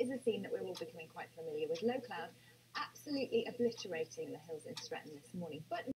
is a scene that we're all becoming quite familiar with. Low cloud absolutely obliterating the hills in Stretton this morning. But